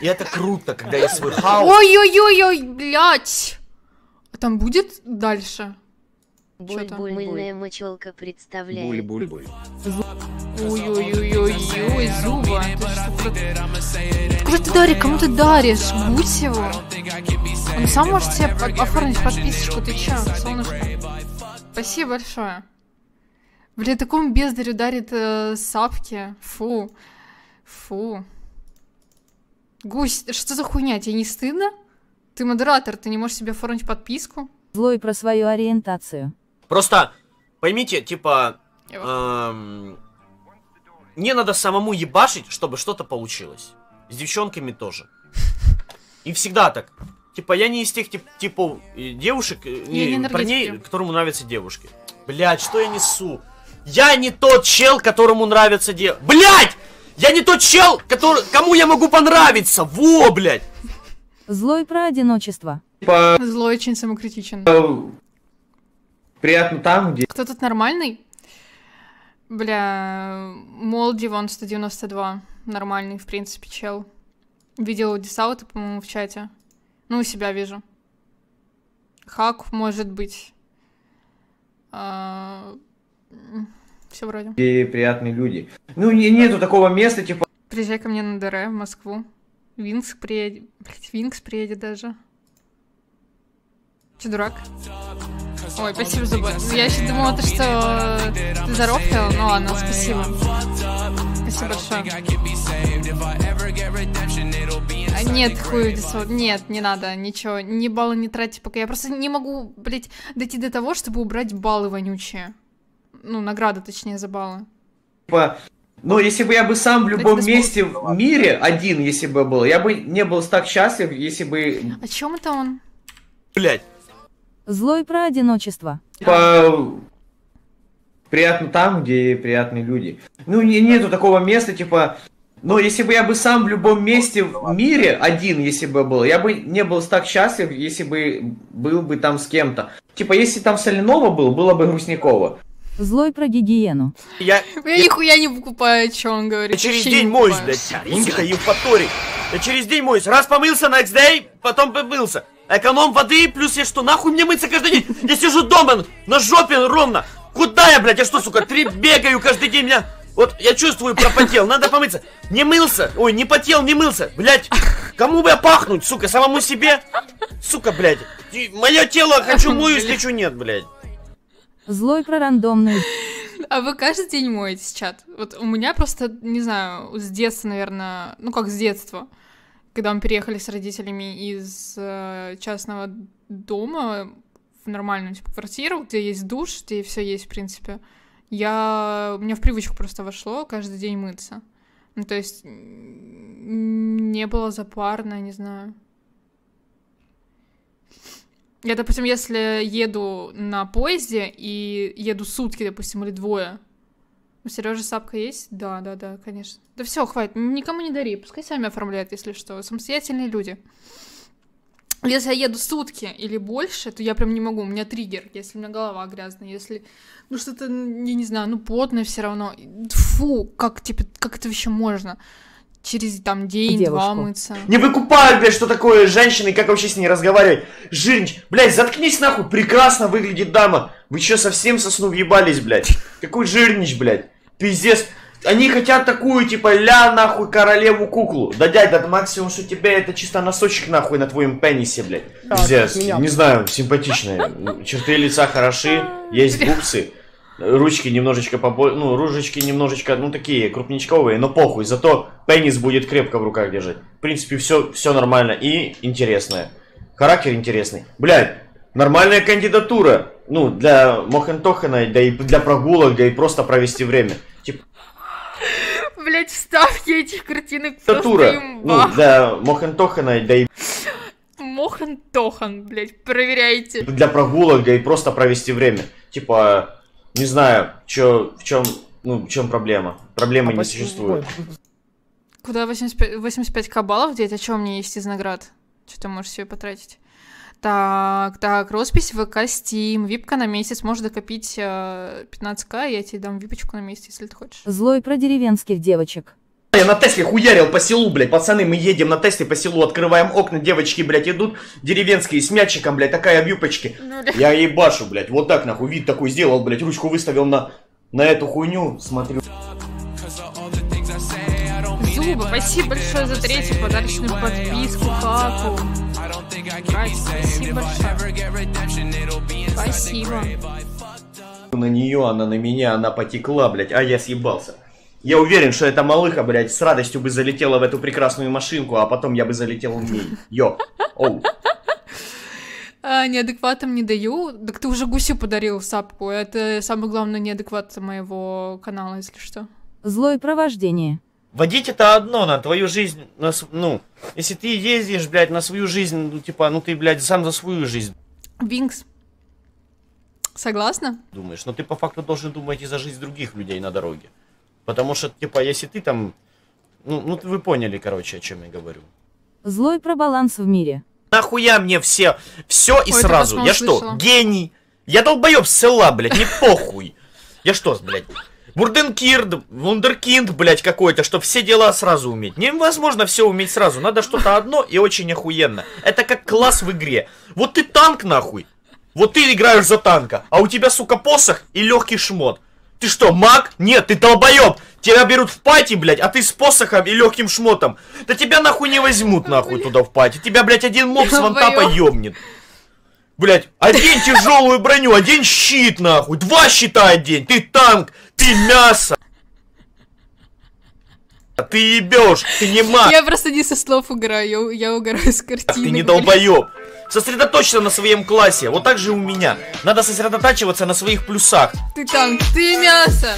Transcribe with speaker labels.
Speaker 1: И это круто, когда я свой хаос...
Speaker 2: Ой-ой-ой-ой, блядь! А там будет дальше? Чё-то.
Speaker 3: Буль-буль, мыльная мочелка представляет.
Speaker 4: Буль-буль-буль.
Speaker 2: Ой-ой-ой-ой, Зуба. Куда ты даришь? Кому ты даришь? Будь его. Он сам может себе оформить подписочку, ты чё, солнышко? Спасибо большое. Бля, такому бездарю дарит э, сапки. Фу. Фу. Гусь, что за хуйня? Тебе не стыдно? Ты модератор, ты не можешь себе оформить подписку?
Speaker 5: Злой про свою ориентацию.
Speaker 1: Просто поймите, типа... Эм, Не надо самому ебашить, чтобы что-то получилось. С девчонками тоже. И всегда так. Типа, я не из тех тип, типов э, девушек, э,
Speaker 2: не
Speaker 1: не, парней, которому нравятся девушки. Блять, что я несу? Я не тот чел, которому нравятся дев... Блять! Я не тот чел, который... кому я могу понравиться! Во, блядь!
Speaker 5: Злой про одиночество.
Speaker 4: Типа,
Speaker 2: Злой очень самокритичен.
Speaker 4: приятно там, где
Speaker 2: Кто тут нормальный? Бля, Молди вон 192. Нормальный, в принципе, чел. Видел Дисаута, по-моему, в чате. Ну, у себя вижу. Хак, может быть. Все вроде.
Speaker 4: где приятные люди. Ну, не- нету такого места, типа,
Speaker 2: Приезжай ко мне на ДР в Москву. Винкс приедет. Блять, Винкс приедет даже. Че, дурак? Ой, спасибо за бот. Я еще думала, то, что ты зарофлил. Ну ладно, спасибо. Спасибо большое. А, Нет, хуй, нет, не надо, ничего, ни баллы не тратьте пока. Я просто не могу, блять, дойти до того, чтобы убрать баллы вонючие. Ну, награды, точнее, за баллы.
Speaker 4: типа, ну, если бы я бы сам в любом
Speaker 2: Это
Speaker 4: месте в мире один, если бы был, я бы не был так счастлив, если бы,
Speaker 2: О чем это он?
Speaker 1: Блять.
Speaker 5: Злой про одиночество.
Speaker 4: типа, приятно там, где приятные люди. Ну, не- нету такого места, типа, ну, если бы я бы сам в любом месте в мире один, если бы был, я бы не был так счастлив, если бы был бы там с кем-то. Типа, если там Соленова был, было бы Грустникова.
Speaker 5: Злой про гигиену.
Speaker 1: Я,
Speaker 2: Я нихуя не покупаю, что он говорит.
Speaker 1: Я через
Speaker 2: Вообще
Speaker 1: день моюсь, блядь. Сука, Евпаторий. Я через день моюсь. Раз помылся, next day, потом помылся. Эконом воды, плюс я что, нахуй мне мыться каждый день? Я сижу дома, на жопе ровно. Куда я, блядь? Я что, сука, три бегаю каждый день, меня... Вот я чувствую, пропотел, надо помыться. Не мылся, ой, не потел, не мылся. Блядь, кому бы я пахнуть, сука, самому себе? Сука, блядь. Мое тело, хочу моюсь, хочу нет, блядь.
Speaker 5: Злой про рандомную.
Speaker 2: А вы каждый день моетесь чат? Вот у меня просто, не знаю, с детства, наверное, ну как с детства, когда мы переехали с родителями из э, частного дома в нормальную типа квартиру, где есть душ, где все есть, в принципе, я... у меня в привычку просто вошло каждый день мыться. Ну, то есть не было запарно, не знаю. Я, допустим, если еду на поезде и еду сутки, допустим, или двое. У Сережи сапка есть? Да, да, да, конечно. Да все, хватит, никому не дари, пускай сами оформляют, если что. Самостоятельные люди. Если я еду сутки или больше, то я прям не могу, у меня триггер, если у меня голова грязная, если, ну что-то, я не знаю, ну потное все равно. Фу, как, типа, как это вообще можно? Через там день-два
Speaker 5: Девушку.
Speaker 2: мыться.
Speaker 1: Не выкупают, блядь, что такое женщина и как вообще с ней разговаривать. Жирнич, блядь, заткнись нахуй, прекрасно выглядит дама. Вы что, совсем со сну въебались, блядь? Какой жирнич, блядь? Пиздец. Они хотят такую, типа, ля, нахуй, королеву куклу. Да, дядь, да максимум, что тебе это чисто носочек, нахуй, на твоем пенисе, блядь. Пиздец. Не знаю, симпатичная. Черты лица хороши, есть губцы. Ручки немножечко побольше, ну, ружечки немножечко, ну, такие крупничковые, но похуй, зато пенис будет крепко в руках держать. В принципе, все, все нормально и интересное. Характер интересный. Блядь, нормальная кандидатура. Ну, для Мохентохена, да и для прогулок, да и просто провести время. Типа,
Speaker 2: Блять, вставки этих картинок имба.
Speaker 1: Ну, для Мохентохена, да и
Speaker 2: Мохан Тохан, блять, проверяйте.
Speaker 1: для прогулок, да и просто провести время. Типа, не знаю, чё, в чем, ну, в чем проблема. Проблемы не существует.
Speaker 2: Куда 85, 85 кабалов деть? А что у меня есть из наград? Что ты можешь себе потратить? Так, так, роспись ВК Steam, випка на месяц, можешь докопить э, 15к, я тебе дам випочку на месяц, если ты хочешь.
Speaker 5: Злой про деревенских девочек.
Speaker 4: Я
Speaker 1: на Тесле хуярил по селу, блядь. Пацаны, мы едем на Тесле по селу, открываем окна, девочки, блядь, идут деревенские с мячиком, блядь, такая в юбочке. Я ебашу, блядь, вот так нахуй, вид такой сделал, блядь, ручку выставил на, на эту хуйню, смотрю.
Speaker 2: Зубы, спасибо большое за третью подарочную подписку. Братик, спасибо большое. Спасибо.
Speaker 1: На нее, она на меня, она потекла, блядь, а я съебался. Я уверен, что эта малыха, блядь, с радостью бы залетела в эту прекрасную машинку, а потом я бы залетел в ней. Йо. Оу.
Speaker 2: А, неадекватам не даю. Так ты уже гусю подарил сапку. Это самый главный неадекват моего канала, если что.
Speaker 5: Злой провождение.
Speaker 1: Водить это одно, на твою жизнь, на ну, если ты ездишь, блядь, на свою жизнь, ну, типа, ну ты, блядь, сам за свою жизнь
Speaker 2: Винкс. Согласна?
Speaker 1: думаешь, но ты по факту должен думать и за жизнь других людей на дороге. Потому что, типа, если ты там, ну, ну вы поняли, короче, о чем я говорю.
Speaker 5: Злой про баланс в мире.
Speaker 1: Нахуя мне все, все и
Speaker 2: Ой,
Speaker 1: сразу? Я что,
Speaker 2: услышала.
Speaker 1: гений? Я долбоеб с села, блядь, не похуй. Я что, блядь, Бурденкирд, вундеркинд, блядь, какой-то, что все дела сразу уметь. Невозможно все уметь сразу, надо что-то одно и очень охуенно. Это как класс в игре. Вот ты танк, нахуй. Вот ты играешь за танка, а у тебя, сука, посох и легкий шмот. Ты что, маг? Нет, ты долбоеб! Тебя берут в пати, блядь, а ты с посохом и легким шмотом. Да тебя нахуй не возьмут нахуй туда в пати. Тебя, блядь, один моб с вантапа ёбнет. Блядь, одень тяжелую броню, один щит нахуй, два щита одень, ты танк, ты мясо. Ты ебешь, ты не маг,
Speaker 2: Я просто не со слов угораю, я, я угораю с картины.
Speaker 1: ты не долбоеб. Сосредоточься на своем классе, вот так же у меня. Надо сосредотачиваться на своих плюсах.
Speaker 2: Ты танк, ты мясо.